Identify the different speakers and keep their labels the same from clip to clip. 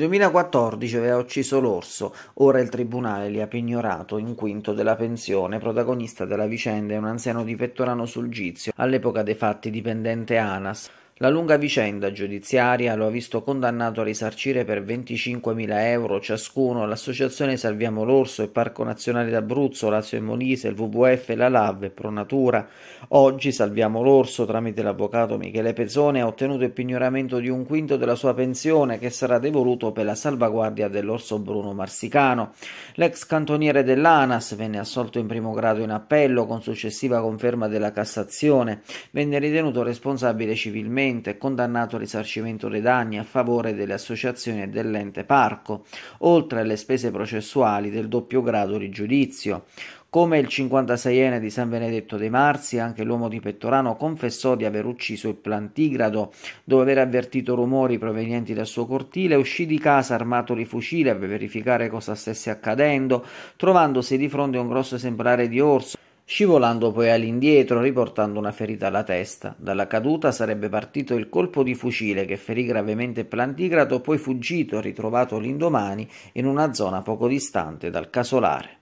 Speaker 1: Nel 2014 aveva ucciso l'orso, ora il tribunale gli ha pignorato un quinto della pensione. Protagonista della vicenda è un anziano di Pettorano sul Gizio, all'epoca dei fatti dipendente ANAS. La lunga vicenda giudiziaria lo ha visto condannato a risarcire per 25.000 euro ciascuno l'associazione Salviamo l'Orso, il Parco Nazionale d'Abruzzo, Lazio e Molise, il WWF, la LAV e Pronatura. Oggi Salviamo l'Orso, tramite l'avvocato Michele Pezzone, ha ottenuto il pignoramento di un quinto della sua pensione che sarà devoluto per la salvaguardia dell'orso Bruno Marsicano. L'ex cantoniere dell'ANAS venne assolto in primo grado in appello con successiva conferma della Cassazione. Venne ritenuto responsabile civilmente recentemente condannato al risarcimento dei danni a favore delle associazioni e dell'ente parco, oltre alle spese processuali del doppio grado di giudizio. Come il 56enne di San Benedetto dei Marsi, anche l'uomo di Pettorano confessò di aver ucciso il plantigrado, dopo aver avvertito rumori provenienti dal suo cortile, uscì di casa armato di fucile per verificare cosa stesse accadendo, trovandosi di fronte a un grosso esemplare di orso scivolando poi all'indietro, riportando una ferita alla testa. Dalla caduta sarebbe partito il colpo di fucile che ferì gravemente Plantigrato, poi fuggito e ritrovato l'indomani in una zona poco distante dal casolare.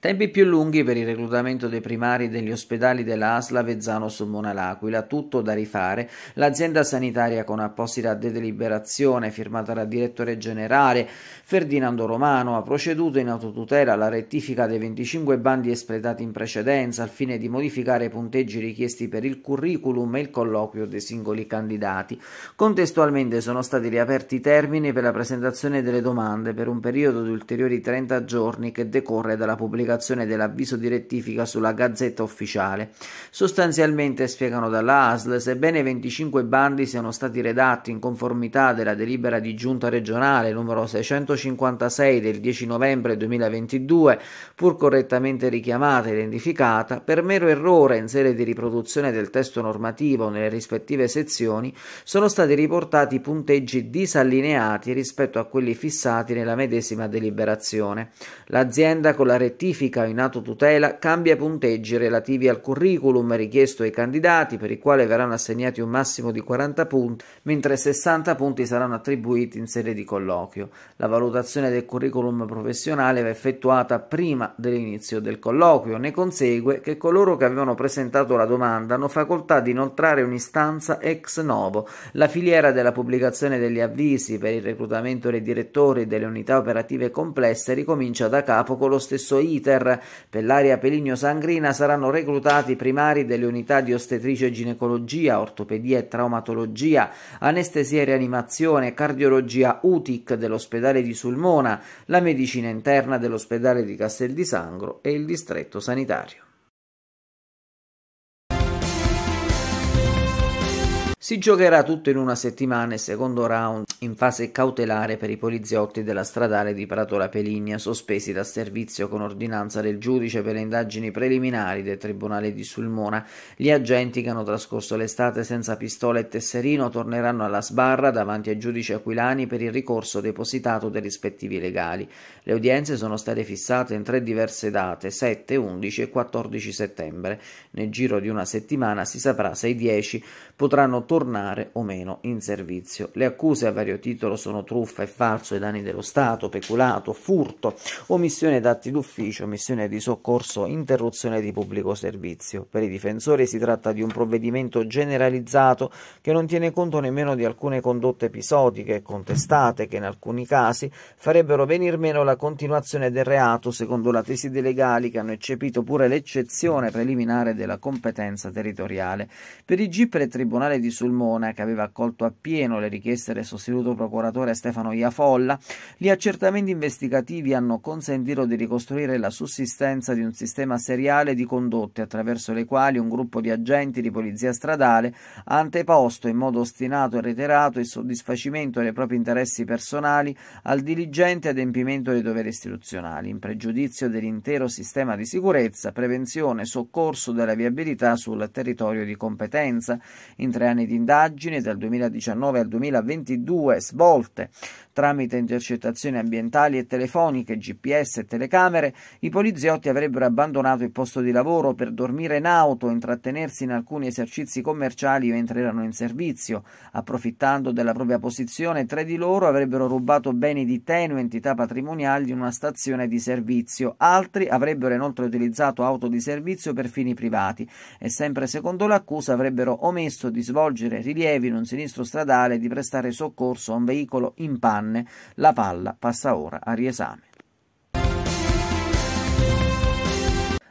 Speaker 1: Tempi più lunghi per il reclutamento dei primari degli ospedali della ASLA Vezzano su Mona L'Aquila, tutto da rifare. L'azienda sanitaria con apposita deliberazione firmata dal direttore generale Ferdinando Romano ha proceduto in autotutela alla rettifica dei 25 bandi espletati in precedenza al fine di modificare i punteggi richiesti per il curriculum e il colloquio dei singoli candidati. Contestualmente sono stati riaperti i termini per la presentazione delle domande per un periodo di ulteriori 30 giorni che decorre dalla pubblicazione pubblicazione dell'avviso di rettifica sulla Gazzetta Ufficiale. Sostanzialmente, spiegano dalla ASL, sebbene 25 bandi siano stati redatti in conformità della delibera di giunta regionale numero 656 del 10 novembre 2022, pur correttamente richiamata e identificata, per mero errore in sede di riproduzione del testo normativo nelle rispettive sezioni, sono stati riportati punteggi disallineati rispetto a quelli fissati nella medesima deliberazione. L'azienda con la rettifica verifica in atto tutela cambia punteggi relativi al curriculum richiesto ai candidati, per i quali verranno assegnati un massimo di 40 punti, mentre 60 punti saranno attribuiti in sede di colloquio. La valutazione del curriculum professionale va effettuata prima dell'inizio del colloquio. Ne consegue che coloro che avevano presentato la domanda hanno facoltà di inoltrare un'istanza ex novo. La filiera della pubblicazione degli avvisi per il reclutamento dei direttori delle unità operative complesse ricomincia da capo con lo stesso iter ITER. Per l'area Peligno-Sangrina saranno reclutati primari delle unità di ostetricia e ginecologia, ortopedia e traumatologia, anestesia e rianimazione, cardiologia UTIC dell'ospedale di Sulmona, la medicina interna dell'ospedale di Castel di Sangro e il distretto sanitario. Si giocherà tutto in una settimana e secondo round in fase cautelare per i poliziotti della stradale di Pratola Peligna, sospesi da servizio con ordinanza del giudice per le indagini preliminari del Tribunale di Sulmona. Gli agenti che hanno trascorso l'estate senza pistola e tesserino torneranno alla sbarra davanti ai giudici aquilani per il ricorso depositato dei rispettivi legali. Le udienze sono state fissate in tre diverse date, 7, 11 e 14 settembre. Nel giro di una settimana si saprà se i 10 potranno tornare tornare o meno in servizio. Le accuse a vario titolo sono truffa e falso ai danni dello Stato, peculato, furto, omissione d'atti d'ufficio, omissione di soccorso, interruzione di pubblico servizio. Per i difensori si tratta di un provvedimento generalizzato che non tiene conto nemmeno di alcune condotte episodiche contestate che in alcuni casi farebbero venir meno la continuazione del reato secondo la tesi dei legali che hanno eccepito pure l'eccezione preliminare della competenza territoriale. Per i GIP del Tribunale di Sul Sulmona, che aveva accolto appieno le richieste del sostituto procuratore Stefano Iafolla, gli accertamenti investigativi hanno consentito di ricostruire la sussistenza di un sistema seriale di condotte attraverso le quali un gruppo di agenti di polizia stradale ha anteposto in modo ostinato e reiterato il soddisfacimento dei propri interessi personali al diligente adempimento dei doveri istituzionali, in pregiudizio dell'intero sistema di sicurezza, prevenzione e soccorso della viabilità sul territorio di competenza. In tre anni di indagine dal 2019 al 2022 svolte tramite intercettazioni ambientali e telefoniche, GPS e telecamere, i poliziotti avrebbero abbandonato il posto di lavoro per dormire in auto intrattenersi in alcuni esercizi commerciali mentre erano in servizio. Approfittando della propria posizione, tre di loro avrebbero rubato beni di tenue entità patrimoniali in una stazione di servizio. Altri avrebbero inoltre utilizzato auto di servizio per fini privati e sempre secondo l'accusa avrebbero omesso di svolgere rilievi in un sinistro stradale e di prestare soccorso a un veicolo in panne canne, la palla passa ora a riesame.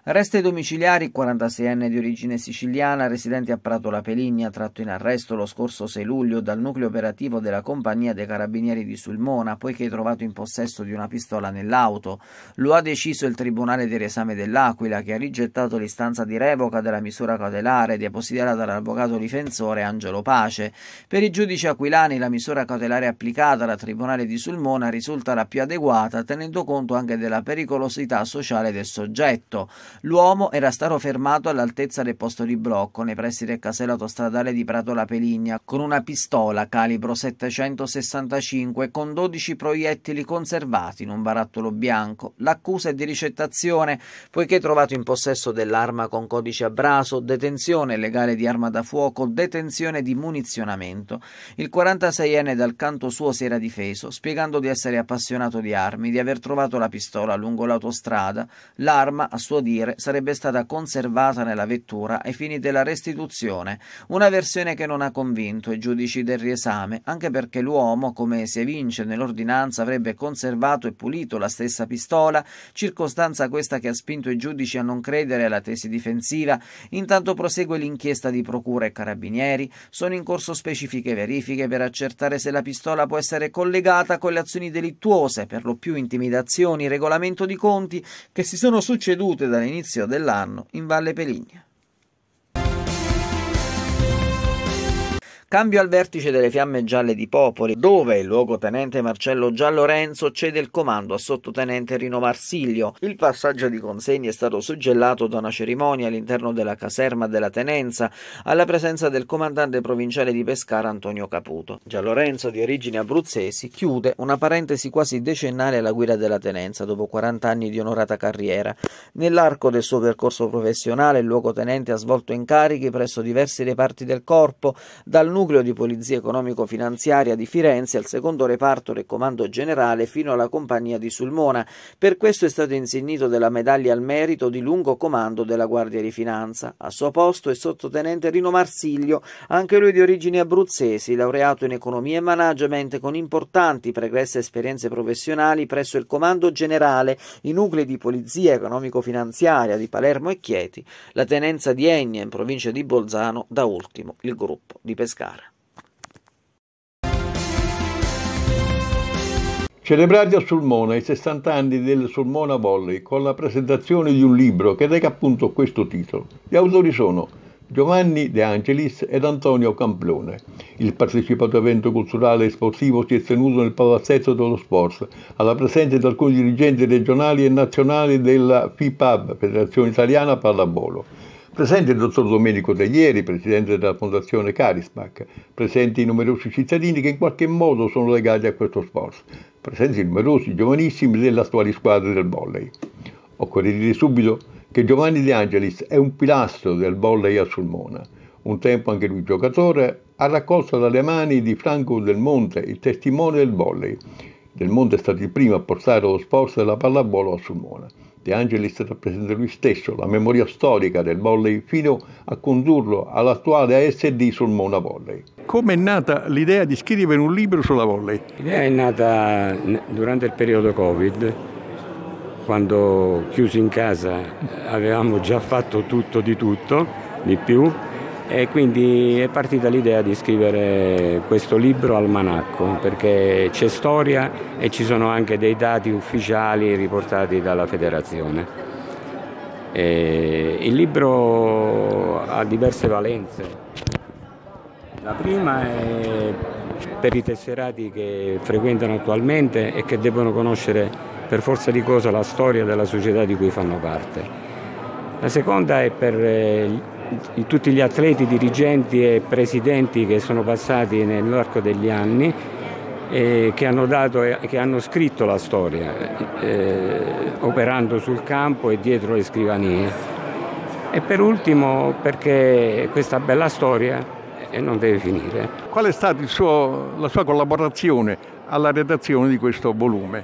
Speaker 1: Arresti domiciliari 46enne di origine siciliana residente a Prato La Peligna tratto in arresto lo scorso 6 luglio dal nucleo operativo della compagnia dei carabinieri di Sulmona poiché trovato in possesso di una pistola nell'auto. Lo ha deciso il Tribunale del riesame dell'Aquila che ha rigettato l'istanza di revoca della misura cautelare depositata dall'avvocato difensore Angelo Pace. Per i giudici aquilani la misura cautelare applicata dal Tribunale di Sulmona risulta la più adeguata tenendo conto anche della pericolosità sociale del soggetto. L'uomo era stato fermato all'altezza del posto di blocco nei pressi del casello autostradale di Prato La Peligna con una pistola calibro 765 con 12 proiettili conservati in un barattolo bianco. L'accusa è di ricettazione poiché trovato in possesso dell'arma con codice a braso, detenzione legale di arma da fuoco, detenzione di munizionamento. Il 46enne dal canto suo si era difeso, spiegando di essere appassionato di armi, di aver trovato la pistola lungo l'autostrada. L'arma, a suo dire, mentre sarebbe stata conservata nella vettura ai fini della restituzione, una versione che non ha convinto i giudici del riesame, anche perché l'uomo, come si evince nell'ordinanza, avrebbe conservato e pulito la stessa pistola, circostanza questa che ha spinto i giudici a non credere alla tesi difensiva. Intanto prosegue l'inchiesta di procura e carabinieri, sono in corso specifiche verifiche per accertare se la pistola può essere collegata con le azioni delittuose, per lo più intimidazioni, regolamento di conti, che si sono succedute dall'inizio all'inizio dell'anno in Valle Peligna. Cambio al vertice delle Fiamme Gialle di Popoli, dove il luogotenente Marcello Giallorenzo cede il comando a sottotenente Rino Marsiglio. Il passaggio di consegni è stato suggellato da una cerimonia all'interno della caserma della tenenza, alla presenza del comandante provinciale di Pescara Antonio Caputo. Giallorenzo, di origini abruzzesi, chiude una parentesi quasi decennale alla guida della tenenza, dopo 40 anni di onorata carriera. Nell'arco del suo percorso professionale, il luogotenente ha svolto incarichi presso diversi reparti del corpo, dal nucleo di polizia economico-finanziaria di Firenze al secondo reparto del comando generale fino alla compagnia di Sulmona. Per questo è stato insignito della medaglia al merito di lungo comando della Guardia di Finanza. A suo posto è sottotenente Rino Marsiglio, anche lui di origini abruzzesi, laureato in economia e management con importanti pregresse esperienze professionali presso il comando generale, i nuclei di polizia economico-finanziaria di Palermo e Chieti, la tenenza di Egna in provincia di Bolzano, da ultimo il gruppo di Pescara.
Speaker 2: Celebrati a Sulmona i 60 anni del Sulmona Volley con la presentazione di un libro che reca appunto questo titolo. Gli autori sono Giovanni De Angelis ed Antonio Camplone. Il partecipato evento culturale e sportivo si è tenuto nel palazzetto dello sport, alla presenza di alcuni dirigenti regionali e nazionali della FIPAB, Federazione Italiana Pallavolo. Presente il dottor Domenico Taglieri, presidente della Fondazione Carismac, presenti i numerosi cittadini che in qualche modo sono legati a questo sport, presenti i numerosi giovanissimi delle attuali squadre del volley. Occorre dire subito che Giovanni De Angelis è un pilastro del volley a Sulmona. Un tempo anche lui giocatore, ha raccolto dalle mani di Franco Del Monte il testimone del volley. Del Monte è stato il primo a portare lo sport della pallavolo a Sulmona. De Angelis rappresenta lui stesso, la memoria storica del volley, fino a condurlo all'attuale ASD sul Mona Volley.
Speaker 3: Come è nata l'idea di scrivere un libro sulla volley?
Speaker 4: L'idea è nata durante il periodo Covid, quando chiusi in casa avevamo già fatto tutto di tutto, di più, e quindi è partita l'idea di scrivere questo libro al Manacco perché c'è storia e ci sono anche dei dati ufficiali riportati dalla federazione. E il libro ha diverse valenze. La prima è per i tesserati che frequentano attualmente e che devono conoscere per forza di cosa la storia della società di cui fanno parte. La seconda è per tutti gli atleti, dirigenti e presidenti che sono passati nell'arco degli anni e che hanno, dato, che hanno scritto la storia, eh, operando sul campo e dietro le scrivanie. E per ultimo perché questa bella storia eh, non deve finire.
Speaker 3: Qual è stata la sua collaborazione alla redazione di questo volume?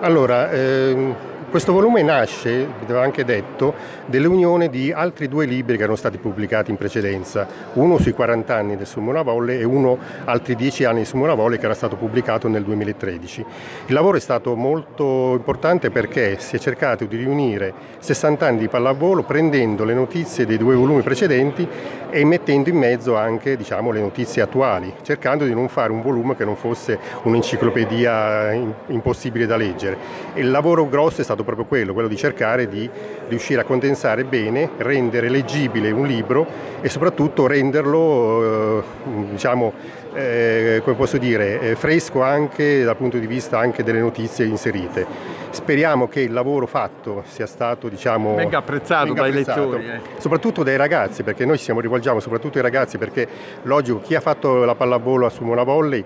Speaker 5: Allora, ehm questo volume nasce, avevo anche detto, dell'unione di altri due libri che erano stati pubblicati in precedenza, uno sui 40 anni del Sumona Volley e uno altri 10 anni di Sumona Volley che era stato pubblicato nel 2013. Il lavoro è stato molto importante perché si è cercato di riunire 60 anni di pallavolo prendendo le notizie dei due volumi precedenti e mettendo in mezzo anche diciamo, le notizie attuali, cercando di non fare un volume che non fosse un'enciclopedia impossibile da leggere. il lavoro grosso è stato proprio quello, quello di cercare di riuscire a condensare bene, rendere leggibile un libro e soprattutto renderlo eh, diciamo, eh, come posso dire, eh, fresco anche dal punto di vista anche delle notizie inserite. Speriamo che il lavoro fatto sia stato, diciamo,
Speaker 3: venga apprezzato venga dai apprezzato, lettori, eh.
Speaker 5: soprattutto dai ragazzi, perché noi ci rivolgiamo soprattutto ai ragazzi, perché logico chi ha fatto la pallavolo a Sumona Volley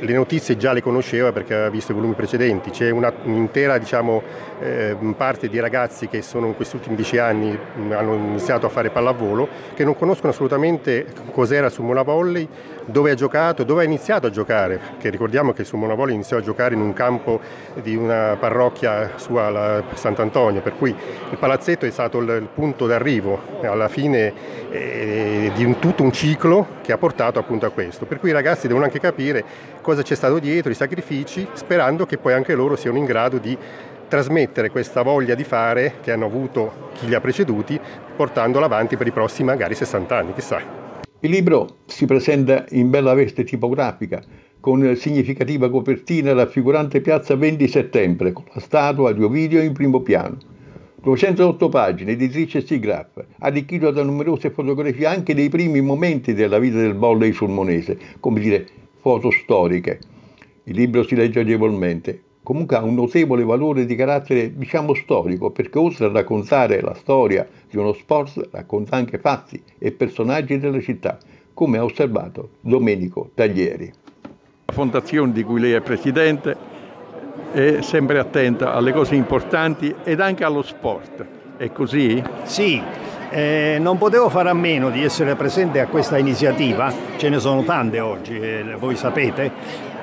Speaker 5: le notizie già le conosceva perché aveva visto i volumi precedenti, c'è un'intera diciamo, eh, parte di ragazzi che sono in questi ultimi dieci anni hanno iniziato a fare pallavolo che non conoscono assolutamente cos'era Sumona Volley, dove ha giocato, dove ha iniziato a giocare, perché ricordiamo che Sumona Volley iniziò a giocare in un campo di una parrocchia sua alla Sant'Antonio, per cui il palazzetto è stato il, il punto d'arrivo alla fine eh, di un, tutto un ciclo che ha portato appunto a questo, per cui i ragazzi devono anche capire cosa c'è stato dietro, i sacrifici, sperando che poi anche loro siano in grado di trasmettere questa voglia di fare che hanno avuto chi li ha preceduti, portandola avanti per i prossimi magari 60 anni, chissà.
Speaker 2: Il libro si presenta in bella veste tipografica, con significativa copertina raffigurante piazza 20 settembre, con la statua di Ovidio in primo piano. 208 pagine di Trice Stigraff, arricchito da numerose fotografie anche dei primi momenti della vita del volley sulmonese, come dire, foto storiche. Il libro si legge agevolmente, comunque ha un notevole valore di carattere, diciamo, storico, perché oltre a raccontare la storia di uno sport, racconta anche fatti e personaggi della città, come ha osservato Domenico Taglieri.
Speaker 3: La fondazione di cui lei è presidente è sempre attenta alle cose importanti ed anche allo sport. È così?
Speaker 6: Sì, eh, non potevo fare a meno di essere presente a questa iniziativa, ce ne sono tante oggi, eh, voi sapete,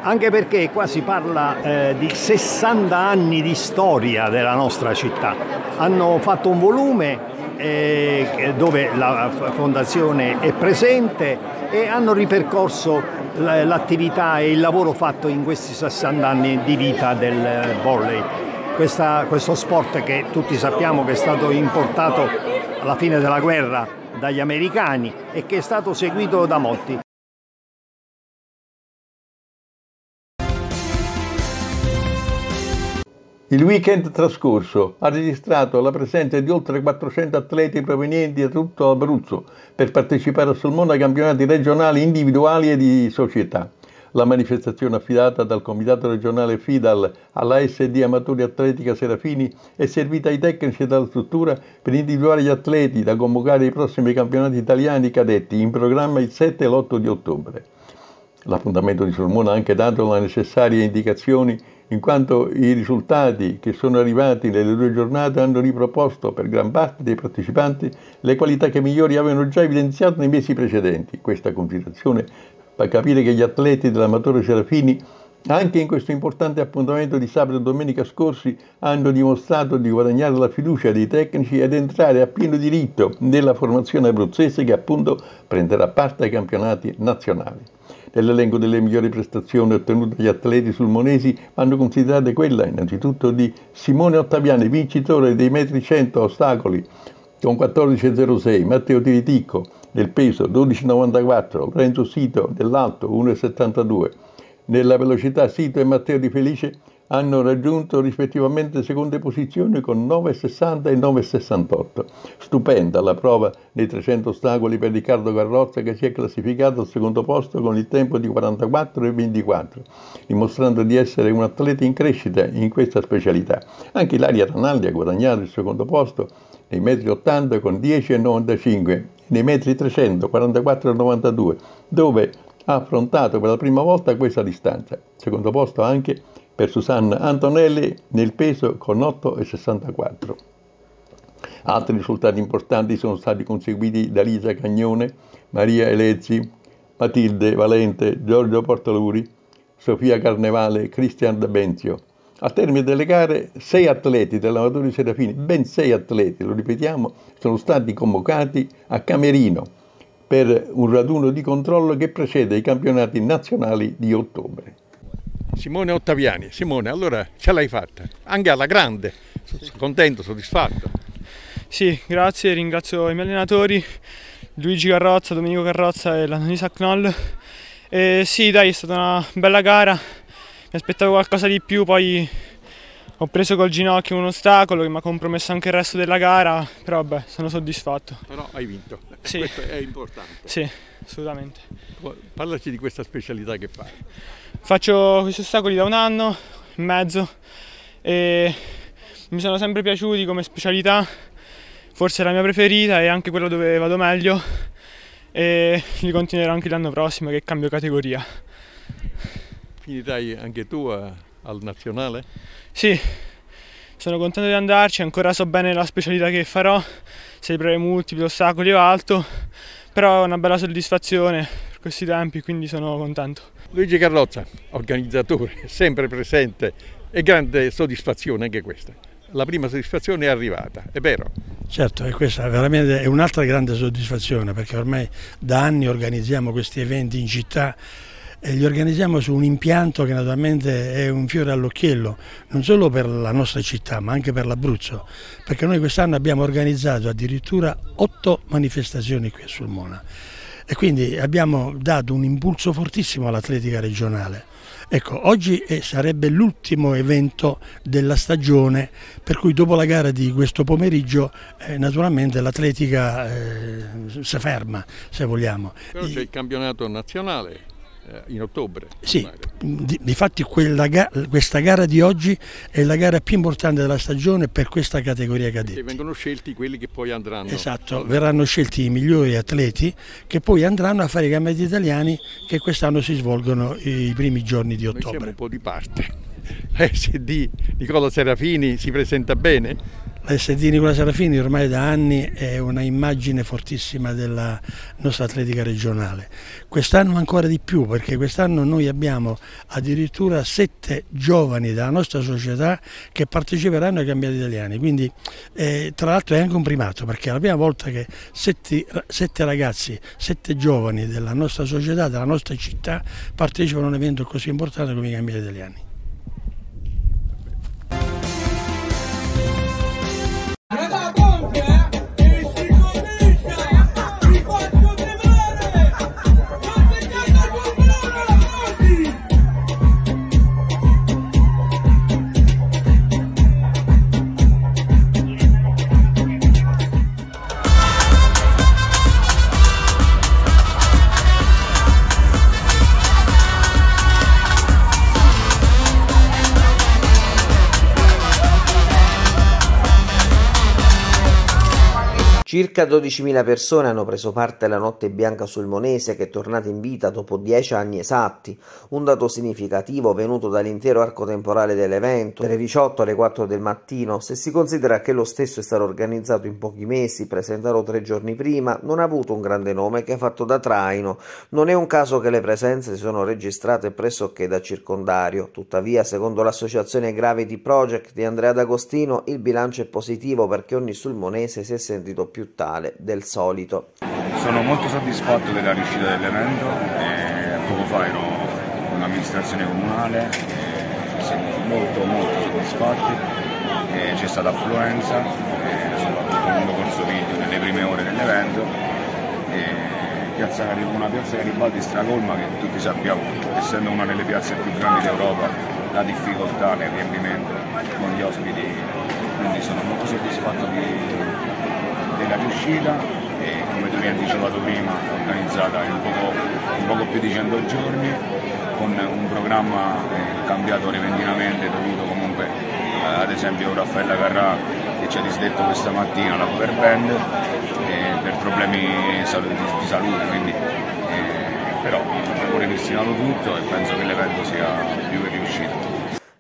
Speaker 6: anche perché qua si parla eh, di 60 anni di storia della nostra città. Hanno fatto un volume eh, dove la fondazione è presente e hanno ripercorso l'attività e il lavoro fatto in questi 60 anni di vita del volley. Questa, questo sport che tutti sappiamo che è stato importato alla fine della guerra dagli americani e che è stato seguito da molti.
Speaker 2: Il weekend trascorso ha registrato la presenza di oltre 400 atleti provenienti da tutto l'Abruzzo per partecipare a Sulmona campionati regionali individuali e di società. La manifestazione affidata dal Comitato regionale FIDAL alla SD Amatori Atletica Serafini è servita ai tecnici della struttura per individuare gli atleti da convocare ai prossimi campionati italiani cadetti in programma il 7 e l'8 di ottobre. L'appuntamento di Sulmona ha anche dato le necessarie indicazioni in quanto i risultati che sono arrivati nelle due giornate hanno riproposto per gran parte dei partecipanti le qualità che migliori avevano già evidenziato nei mesi precedenti. Questa considerazione fa capire che gli atleti dell'amatore Serafini anche in questo importante appuntamento di sabato e domenica scorsi hanno dimostrato di guadagnare la fiducia dei tecnici ed entrare a pieno diritto nella formazione abruzzese che appunto prenderà parte ai campionati nazionali. Nell'elenco delle migliori prestazioni ottenute dagli atleti sulmonesi vanno considerate quella innanzitutto di Simone Ottaviani, vincitore dei metri 100 ostacoli con 14,06, Matteo Tiriticco, del peso 12,94, Lorenzo Sito dell'alto 1,72. Nella velocità Sito e Matteo Di Felice hanno raggiunto rispettivamente seconde posizioni con 9,60 e 9,68. Stupenda la prova dei 300 ostacoli per Riccardo Carrozza che si è classificato al secondo posto con il tempo di 44 e 24, dimostrando di essere un atleta in crescita in questa specialità. Anche Ilaria Ranaldi ha guadagnato il secondo posto nei metri 80 con 10,95, nei metri 300 44,92, dove ha affrontato per la prima volta questa distanza. Secondo posto anche per Susanna Antonelli nel peso con 8,64. Altri risultati importanti sono stati conseguiti da Lisa Cagnone, Maria Elezzi, Matilde Valente, Giorgio Portaluri, Sofia Carnevale Cristian D'Abenzio. Al termine delle gare, sei atleti dell'Amatori Serafini, ben sei atleti, lo ripetiamo, sono stati convocati a Camerino per un raduno di controllo che precede i campionati nazionali di ottobre.
Speaker 3: Simone Ottaviani, Simone, allora ce l'hai fatta, anche alla grande, sono contento, soddisfatto.
Speaker 7: Sì, grazie, ringrazio i miei allenatori, Luigi Carrozza, Domenico Carrozza e l'Antonisa Knoll. E sì, dai, è stata una bella gara, aspettavo qualcosa di più, poi ho preso col ginocchio un ostacolo che mi ha compromesso anche il resto della gara, però vabbè, sono soddisfatto.
Speaker 3: Però hai vinto,
Speaker 7: sì.
Speaker 3: questo è importante.
Speaker 7: Sì, assolutamente.
Speaker 3: Parlaci di questa specialità che fai.
Speaker 7: Faccio questi ostacoli da un anno e mezzo e mi sono sempre piaciuti come specialità, forse è la mia preferita e anche quella dove vado meglio e li continuerò anche l'anno prossimo che cambio categoria.
Speaker 3: Finirai anche tu a, al nazionale?
Speaker 7: Sì, sono contento di andarci, ancora so bene la specialità che farò, se prove multipli, ostacoli o alto, però è una bella soddisfazione per questi tempi, quindi sono contento.
Speaker 3: Luigi Carlozza, organizzatore, sempre presente e grande soddisfazione anche questa. La prima soddisfazione è arrivata, è vero?
Speaker 8: Certo, e questa veramente è un'altra grande soddisfazione perché ormai da anni organizziamo questi eventi in città li organizziamo su un impianto che naturalmente è un fiore all'occhiello, non solo per la nostra città ma anche per l'Abruzzo, perché noi quest'anno abbiamo organizzato addirittura otto manifestazioni qui a Sulmona e quindi abbiamo dato un impulso fortissimo all'atletica regionale. Ecco, oggi sarebbe l'ultimo evento della stagione, per cui dopo la gara di questo pomeriggio eh, naturalmente l'atletica eh, si ferma, se vogliamo.
Speaker 3: Però c'è il campionato nazionale in ottobre.
Speaker 8: Sì, difatti questa gara di oggi è la gara più importante della stagione per questa categoria cadetti.
Speaker 3: E vengono scelti quelli che poi andranno.
Speaker 8: Esatto, verranno scelti i migliori atleti che poi andranno a fare i campionati italiani che quest'anno si svolgono i primi giorni di ottobre. Noi
Speaker 3: siamo un po' di parte. SD Nicola Serafini si presenta bene?
Speaker 8: La Nicola Serafini ormai da anni è una immagine fortissima della nostra atletica regionale. Quest'anno ancora di più perché quest'anno noi abbiamo addirittura sette giovani della nostra società che parteciperanno ai campionati italiani, quindi eh, tra l'altro è anche un primato perché è la prima volta che sette, sette ragazzi, sette giovani della nostra società, della nostra città partecipano a un evento così importante come i campionati italiani.
Speaker 1: Circa 12.000 persone hanno preso parte alla Notte Bianca sul Monese che è tornata in vita dopo 10 anni esatti, un dato significativo venuto dall'intero arco temporale dell'evento, dalle 18 alle 4 del mattino, se si considera che lo stesso è stato organizzato in pochi mesi, presentato tre giorni prima, non ha avuto un grande nome che ha fatto da traino. Non è un caso che le presenze si sono registrate pressoché da circondario, tuttavia secondo l'associazione Gravity Project di Andrea D'Agostino il bilancio è positivo perché ogni sulmonese si è sentito più tale del solito.
Speaker 9: Sono molto soddisfatto della riuscita dell'evento, poco fa ero con l'amministrazione comunale, eh, siamo molto molto soddisfatti, c'è stata affluenza, soprattutto lungo corso video nelle prime ore dell'evento. Piazza una piazza Garibaldi stracolma che tutti sappiamo, essendo una delle piazze più grandi d'Europa, la difficoltà nel riempimento con gli ospiti, quindi sono molto soddisfatto di, della riuscita e come tu mi hai anticipato prima organizzata in poco, in poco, più di 100 giorni con un programma eh, cambiato repentinamente dovuto comunque eh, ad esempio Raffaella Carrà che ci ha disdetto questa mattina la cover band eh, per problemi di salute, quindi, eh, però abbiamo ripristinato tutto e penso che l'evento sia più che riuscito.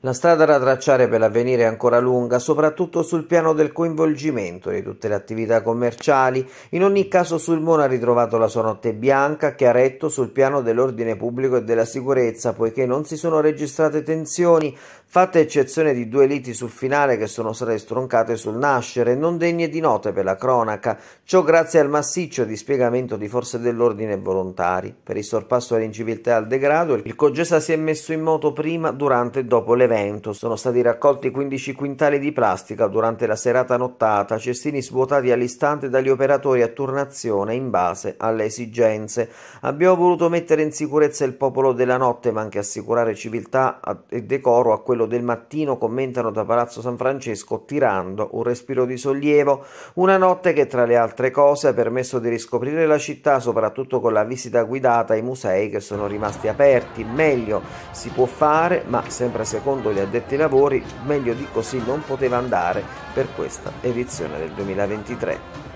Speaker 1: La strada da tracciare per l'avvenire è ancora lunga, soprattutto sul piano del coinvolgimento di tutte le attività commerciali. In ogni caso Sulmona ha ritrovato la sua notte bianca che ha retto sul piano dell'ordine pubblico e della sicurezza, poiché non si sono registrate tensioni, fatta eccezione di due liti sul finale che sono state stroncate sul nascere, non degne di note per la cronaca, ciò grazie al massiccio dispiegamento di forze dell'ordine e volontari. Per il sorpasso all'inciviltà e al degrado, il Cogesa si è messo in moto prima, durante e dopo l'evento sono stati raccolti 15 quintali di plastica durante la serata nottata, cestini svuotati all'istante dagli operatori a turnazione in base alle esigenze. Abbiamo voluto mettere in sicurezza il popolo della notte, ma anche assicurare civiltà e decoro a quello del mattino, commentano da Palazzo San Francesco, tirando un respiro di sollievo. Una notte che, tra le altre cose, ha permesso di riscoprire la città, soprattutto con la visita guidata ai musei che sono rimasti aperti. Meglio si può fare, ma sempre secondo secondo gli addetti ai lavori meglio di così non poteva andare per questa edizione del 2023.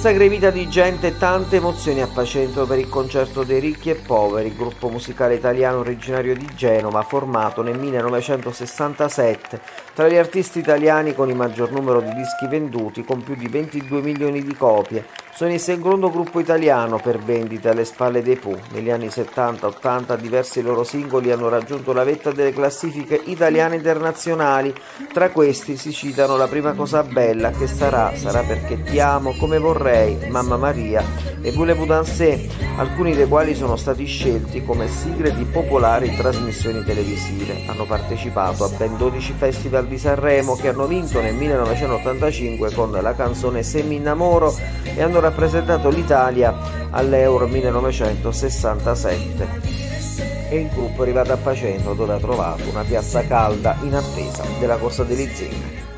Speaker 1: Piazza grevita di gente e tante emozioni a Pacentro per il concerto dei ricchi e poveri, gruppo musicale italiano originario di Genova, formato nel 1967, tra gli artisti italiani con il maggior numero di dischi venduti, con più di 22 milioni di copie. Sono il secondo gruppo italiano per vendite alle spalle dei Pooh. Negli anni 70-80 diversi loro singoli hanno raggiunto la vetta delle classifiche italiane internazionali. Tra questi si citano La prima cosa bella che sarà, sarà perché ti amo come vorrei, Mamma Maria e Voulez-vous danser, alcuni dei quali sono stati scelti come sigle di popolari trasmissioni televisive. Hanno partecipato a ben 12 festival di Sanremo che hanno vinto nel 1985 con la canzone Se mi innamoro e hanno rappresentato l'Italia all'Euro 1967 e il gruppo è arrivato a Pacento dove ha trovato una piazza calda in attesa della corsa delle zingare.